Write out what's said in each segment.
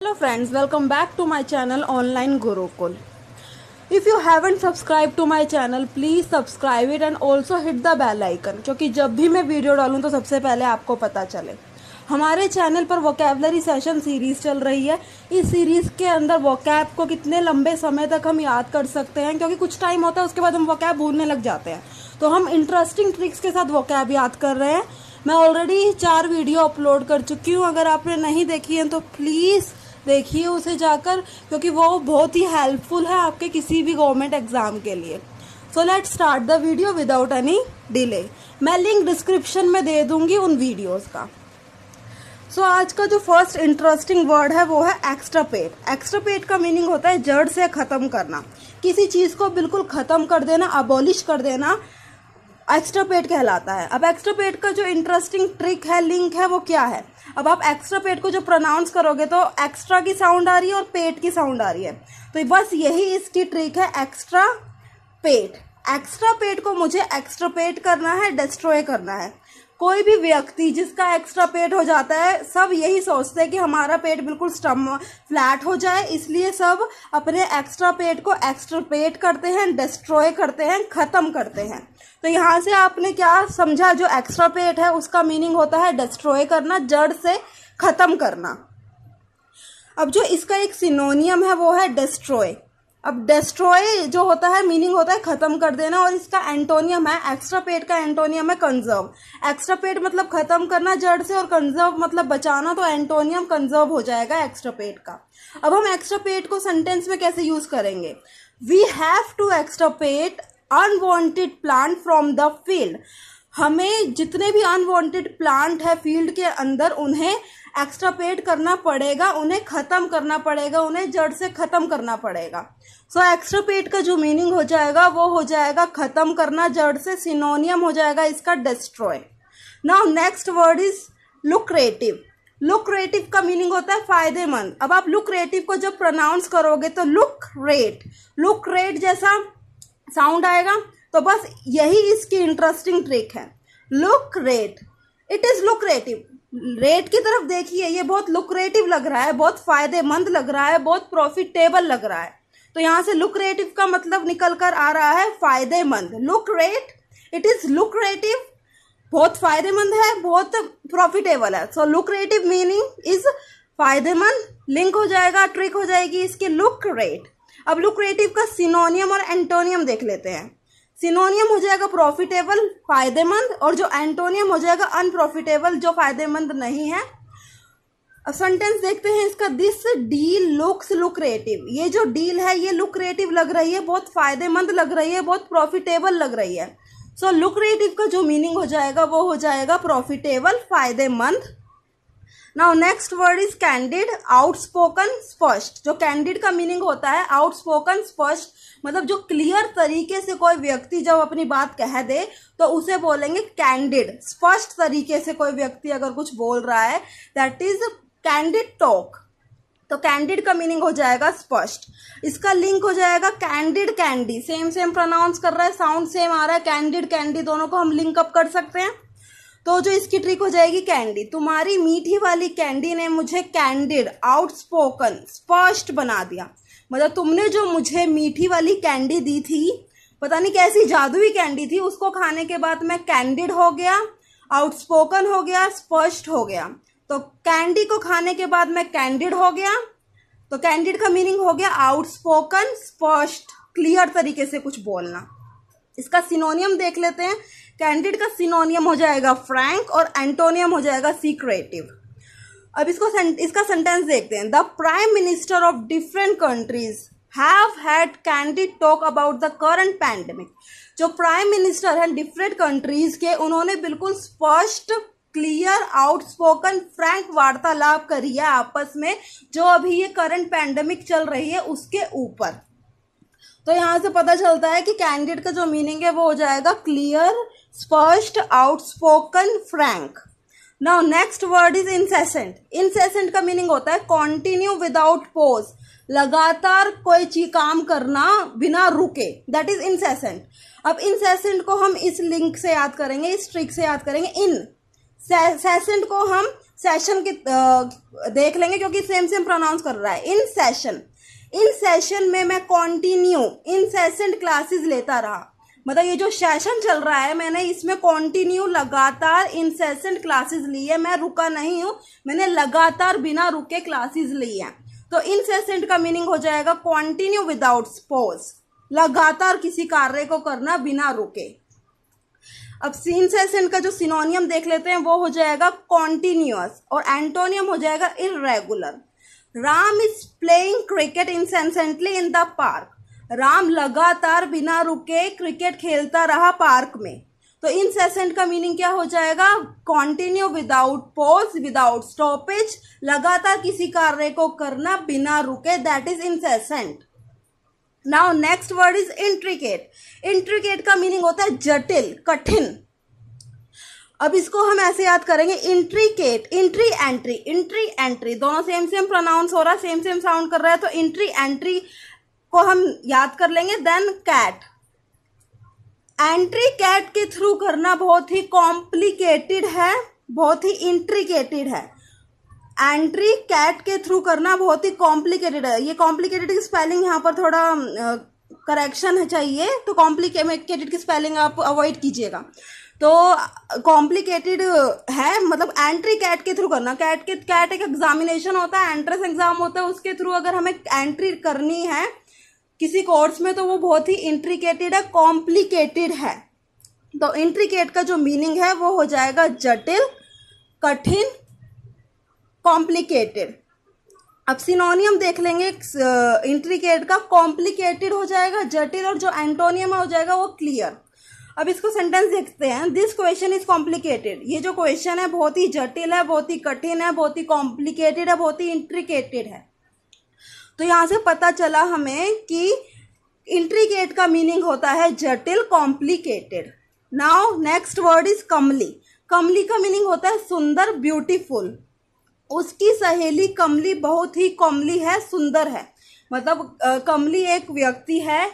Hello friends, welcome back to my channel Online Gurukul. If you haven't subscribed to my channel, please subscribe it and also hit the bell icon क्योंकि जब भी मैं video डालूं तो सबसे पहले आपको पता चले। हमारे चैनल पर वोकेबलरी सेशन सीरीज़ चल रही है। इस सीरीज़ के अंदर वोकैब को कितने लंबे समय तक हम याद कर सकते हैं क्योंकि कुछ टाइम होता है उसके बाद हम वोकैब भूलने लग जाते हैं। तो हम इंटरेस्टिंग ट्रिक्स के साथ वोकैब याद कर रहे हैं। मैं ऑलरेडी चार वीडियो अपलोड कर चुकी हूँ। अगर आपने नहीं देखी है तो प्लीज़ देखिए उसे जाकर क्योंकि वो बहुत ही हेल्पफुल है आपके किसी भी गवर्नमेंट एग्ज़ाम के लिए। So let start the video without any delay मैं लिंक डिस्क्रिप्शन में दे दूँगी उन वीडियोस का। सो so, आज का जो फ़र्स्ट इंटरेस्टिंग वर्ड है वो है एक्स्ट्रा पेट एक्स्ट्रा पेट का मीनिंग होता है जड़ से ख़त्म करना। किसी चीज़ को बिल्कुल ख़त्म कर देना अबॉलिश कर देना एक्स्ट्रा पेट कहलाता है। अब एक्स्ट्रा पेट का जो इंटरेस्टिंग ट्रिक है लिंक है वो क्या है? अब आप एक्स्ट्रा पेट को जो प्रोनाउंस करोगे तो एक्स्ट्रा की साउंड आ रही है और पेट की साउंड आ रही है। तो बस यही इसकी ट्रिक है एक्स्ट्रा पेट। एक्स्ट्रा पेट को मुझे एक्स्ट्रा पेट करना है डिस्ट्रॉय करना है। कोई भी व्यक्ति जिसका एक्स्ट्रा पेट हो जाता है, सब यही सोचते हैं कि हमारा पेट बिल्कुल स्टम फ्लैट हो जाए। इसलिए सब अपने एक्स्ट्रा पेट को एक्स्ट्रा पेट करते हैं डिस्ट्रॉय करते हैं, ख़त्म करते हैं। तो यहाँ से आपने क्या समझा? जो एक्स्ट्रा पेट है, उसका मीनिंग होता है डिस्ट्रॉय करना, जड़ से ख़त्म करना। अब जो इसका एक सिनोनियम है, वो है डिस्ट्रॉय अब डिस्ट्रॉय जो होता है मीनिंग होता है, ख़त्म कर देना और इसका एंटोनियम है एक्स्ट्रा पेट का एंटोनियम है कंजर्व एक्स्ट्रा पेट मतलब ख़त्म करना जड़ से और कंजर्व मतलब बचाना तो एंटोनियम कंजर्व हो जाएगा एक्स्ट्रा पेट का. अब हम एक्स्ट्रा पेट को सेंटेंस में कैसे यूज़ करेंगे? We have to extirpate unwanted plant from the field हमें जितने भी अनवांटेड प्लांट है फ़ील्ड के अंदर, उन्हें एक्स्ट्रा पेड करना पड़ेगा, उन्हें ख़त्म करना पड़ेगा, उन्हें जड़ से ख़त्म करना पड़ेगा। सो एक्स्ट्रा पेड का जो मीनिंग हो जाएगा, वो हो जाएगा ख़त्म करना, जड़ से सिनोनियम हो जाएगा इसका destroy now next word is lucrative lucrative का मीनिंग होता है फ़ायदेमंद। अब आप लुक्रेटिव को जब प्रोनाउंस करोगे तो लुक रेट लुक रेट जैसा साउंड आएगा तो बस यही इसकी इंटरेस्टिंग ट्रिक है। Look rate it is lucrative rate की तरफ़ देखिए, ये बहुत लुक्रेटिव लग रहा है, बहुत फ़ायदेमंद लग रहा है, बहुत प्रॉफिटेबल लग रहा है। तो यहाँ से लुक्रेटिव का मतलब निकल कर आ रहा है फ़ायदेमंद। Look rate it is lucrative बहुत फ़ायदेमंद है, बहुत प्रॉफिटेबल है। सो लुक्रेटिव मीनिंग इज़ फ़ायदेमंद। लिंक हो जाएगा ट्रिक हो जाएगी इसकी लुक रेट अब लुक्रेटिव का सिनोनियम और एंटोनियम देख लेते हैं। सिनोनियम हो जाएगा प्रॉफिटेबल फ़ायदेमंद और जो एंटोनियम हो जाएगा अनप्रॉफिटेबल जो फ़ायदेमंद नहीं है। अब सेंटेंस देखते हैं इसका दिस डील लुक्स लुक्रेटिव ये जो डील है ये लुक्रेटिव लग रही है बहुत फ़ायदेमंद लग रही है बहुत प्रॉफिटेबल लग रही है। सो so, लुक्रेटिव का जो मीनिंग हो जाएगा वो हो जाएगा प्रॉफिटेबल फ़ायदेमंद। Now next word is candid outspoken स्पष्ट जो कैंडिड का मीनिंग होता है आउटस्पोकन स्पष्ट मतलब जो क्लियर तरीके से कोई व्यक्ति जब अपनी बात कह दे तो उसे बोलेंगे कैंडिड स्पष्ट तरीके से कोई व्यक्ति अगर कुछ बोल रहा है दैट इज़ कैंडिड टॉक तो कैंडिड का मीनिंग हो जाएगा स्पष्ट इसका लिंक हो जाएगा candid candy same same pronounce कर रहा है साउंड सेम आ रहा है कैंडिड कैंडी दोनों को हम लिंक अप कर सकते हैं. तो जो इसकी ट्रिक हो जाएगी कैंडी तुम्हारी मीठी वाली कैंडी ने मुझे कैंडिड आउटस्पोकन स्पष्ट बना दिया. मतलब तुमने जो मुझे मीठी वाली कैंडी दी थी, पता नहीं कैसी जादुई कैंडी थी, उसको खाने के बाद मैं कैंडिड हो गया आउटस्पोकन हो गया, स्पष्ट हो गया. तो कैंडी को खाने के बाद मैं कैंडिड हो गया. तो कैंडिड का मीनिंग हो गया आउटस्पोकन स्पष्ट क्लियर तरीके से कुछ बोलना. इसका सिनोनियम देख लेते हैं। कैंडिड का सिनोनियम हो जाएगा फ्रैंक और एंटोनियम हो जाएगा सीक्रेटिव अब इसको इसका सेंटेंस देखते हैं। The prime minister of different countries have had candid talk about the current pandemic. जो प्राइम मिनिस्टर हैं डिफरेंट कंट्रीज़ के, उन्होंने बिल्कुल स्पष्ट, क्लियर, आउटस्पोकन, फ्रैंक वार्तालाप करी है आपस में। जो अभी ये करंट पैंडेमिक चल रही है, उसके ऊपर। तो यहाँ से पता चलता है कि कैंडिडेट का जो मीनिंग है वो हो जाएगा क्लियर, स्पष्ट, outspoken, frank. Now next word is incessant incessant का मीनिंग होता है कॉन्टिन्यू विदाउट पोज लगातार कोई चीज़ काम करना बिना रुके। दैट इज़ इंसेसेंट अब इंसेसेंट को हम इस लिंक से याद करेंगे, इस ट्रिक से याद करेंगे। इन सेसेंट को हम सेशन के देख लेंगे क्योंकि सेम सेम प्रोनाउंस कर रहा है। इन सेशन इन सेशन में मैं कॉन्टिन्यू इन सेशन क्लासेस लेता रहा। मतलब ये जो सेशन चल रहा है, मैंने इसमें कॉन्टिन्यू लगातार सेशन क्लासेस ली है। मैं रुका नहीं हूँ, मैंने लगातार बिना रुके क्लासेस ली है। तो सेशन का मीनिंग हो जाएगा कॉन्टिन्यू विदाउट स्पोज लगातार किसी कार्य को करना बिना रुके। अब सेशन का जो सिनोनियम देख लेते हैं, वो हो जाएगा कॉन्टिन्यूअस और एंटोनियम हो जाएगा irregular Ram is playing cricket incessantly in the park Ram लगातार बिना रुके क्रिकेट खेलता रहा पार्क में. तो इनसेसेंट का मीनिंग क्या हो जाएगा? Continue without pause without stoppage लगातार किसी कार्य को करना बिना रुके that is incessant now next word is intricate intricate का मीनिंग होता है जटिल, कठिन. अब इसको हम ऐसे याद करेंगे intricate intri entry intri entry दोनों सेम सेम प्रोनाउंस हो रहा है सेम सेम साउंड कर रहा है तो इंट्री एंट्री को हम याद कर लेंगे देन कैट एंट्री कैट के थ्रू करना बहुत ही कॉम्प्लिकेटेड है, बहुत ही इंट्रीकेटेड है. एंट्री कैट के थ्रू करना बहुत ही कॉम्प्लिकेटेड है. ये कॉम्प्लिकेटेड की स्पेलिंग यहाँ पर थोड़ा करेक्शन है चाहिए तो कॉम्प्लिकेटेड की स्पेलिंग आप अवॉइड कीजिएगा. तो कॉम्प्लिकेटेड है मतलब एंट्री कैट के थ्रू करना। कैट के कैट एक एग्जामिनेशन होता है एंट्रेंस एग्ज़ाम होता है, उसके थ्रू अगर हमें एंट्री करनी है, किसी कोर्स में तो वो बहुत ही इंट्रिकेटेड है कॉम्प्लिकेटेड है। तो इंट्रिकेट का जो मीनिंग है, वो हो जाएगा जटिल, कठिन कॉम्प्लिकेटेड अब सिनोनियम देख लेंगे इंट्रिकेट का कॉम्प्लिकेटेड हो जाएगा, जटिल, और जो एंटोनियम हो जाएगा वो क्लियर अब इसको सेंटेंस देखते हैं। दिस क्वेश्चन इज़ कॉम्प्लिकेटेड ये जो क्वेश्चन है, बहुत ही जटिल है, बहुत ही कठिन है, बहुत ही कॉम्प्लिकेटेड है, बहुत ही इंट्रिकेटेड है। तो यहाँ से पता चला हमें कि इंट्रीकेट का मीनिंग होता है जटिल complicated now next word is comely comely का मीनिंग होता है सुंदर ब्यूटीफुल उसकी सहेली कमली बहुत ही कमली है, सुंदर है। मतलब कमली एक व्यक्ति है,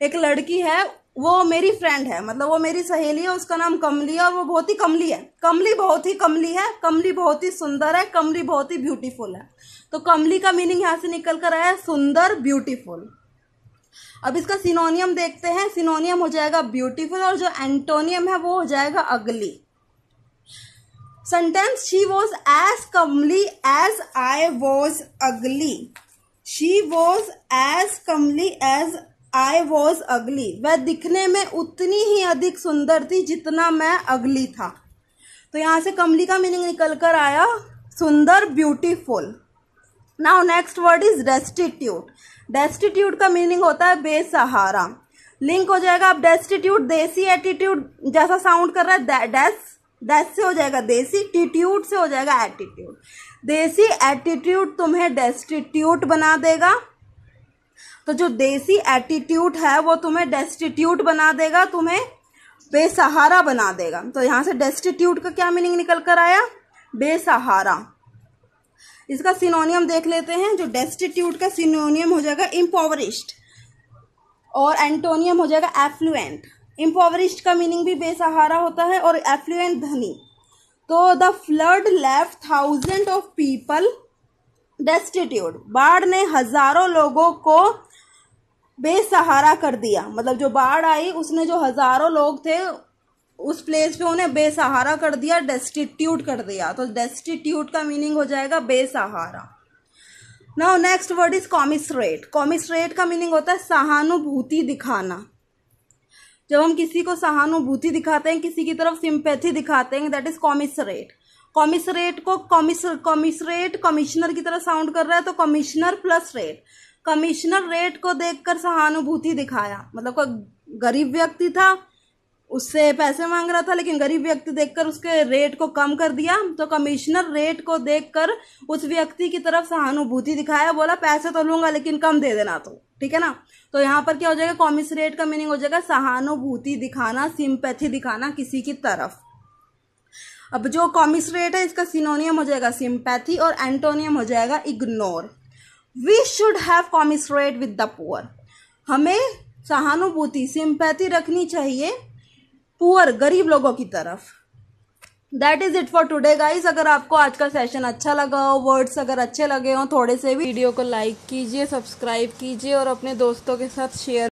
एक लड़की है वो मेरी फ्रेंड है मतलब वो मेरी सहेली है, उसका नाम कमली है और वो बहुत ही कमली है। कमली बहुत ही कमली है, कमली बहुत ही सुंदर है, कमली बहुत ही ब्यूटीफुल है। तो कमली का मीनिंग यहाँ से निकल कर आया सुंदर ब्यूटीफुल अब इसका सिनोनियम देखते हैं सिनोनियम हो जाएगा ब्यूटीफुल और जो एंटोनियम है वो हो जाएगा ugly sentence she was as comely as I was ugly she was as comely as I was ugly वह दिखने में उतनी ही अधिक सुंदर थी जितना मैं अगली था। तो यहाँ से कमली का मीनिंग निकल कर आया, सुंदर beautiful now next word is destitute destitute का मीनिंग होता है बेसहारा। लिंक हो जाएगा अब डेस्टिट्यूट देसी एटीट्यूड जैसा साउंड कर रहा है डेस डेस से हो जाएगा, देसी टिट्यूट से हो जाएगा एटीट्यूड देसी एटीट्यूड तुम्हें डेस्टिट्यूट बना देगा। तो जो देसी एटीट्यूड है, वो तुम्हें डेस्टिट्यूट बना देगा, तुम्हें बेसहारा बना देगा। तो यहाँ से डेस्टिट्यूट का क्या मीनिंग निकल कर आया? बेसहारा। इसका सिनोनियम देख लेते हैं, जो डेस्टिट्यूट का सिनोनियम हो जाएगा इम्पोवरिस्ट और एंटोनियम हो जाएगा एफ्लुएंट इम्पोवरिस्ट का मीनिंग भी बेसहारा होता है और एफ्लुएंट धनी। तो the flood left thousand of people destitute. बाढ़ ने हज़ारों लोगों को बेसहारा कर दिया। मतलब जो बाढ़ आई, उसने जो हज़ारों लोग थे, उस प्लेस पे उन्हें बेसहारा कर दिया डेस्टिट्यूट कर दिया। तो डेस्टिट्यूट का मीनिंग हो जाएगा बेसहारा। Now next word is commiserate commiserate का मीनिंग होता है सहानुभूति दिखाना। जब हम किसी को सहानुभूति दिखाते हैं, किसी की तरफ़ सिंपैथी दिखाते हैं दैट इज़ कॉमिसरेट कॉमिसरेट को कॉमिस, कॉमिसरेट, कमिश्नर की तरह साउंड कर रहा है तो commissioner plus rate commissioner rate को देखकर सहानुभूति दिखाया. मतलब कोई गरीब व्यक्ति था, उससे पैसे मांग रहा था, लेकिन गरीब व्यक्ति देखकर उसके रेट को कम कर दिया. तो कमिश्नर रेट को देखकर उस व्यक्ति की तरफ़ सहानुभूति दिखाया, बोला, पैसे तो लूँगा, लेकिन कम दे देना तो. ठीक है ना? तो यहाँ पर क्या हो जाएगा? कॉमिसरेट का मीनिंग हो जाएगा सहानुभूति दिखाना सिंपैथी दिखाना किसी की तरफ़. अब जो कॉमिसरेट है, इसका सिनोनियम हो जाएगा सिंपैथी और एंटोनियम हो जाएगा ignore we should have commiserate with the poor हमें सहानुभूति सिंपैथी रखनी चाहिए पुअर गरीब लोगों की तरफ़. That is it for today guys अगर आपको आज का सेशन अच्छा लगा हो वर्ड्स अगर अच्छे लगे हो, थोड़े से भी वीडियो को लाइक कीजिए सब्सक्राइब कीजिए और अपने दोस्तों के साथ शेयर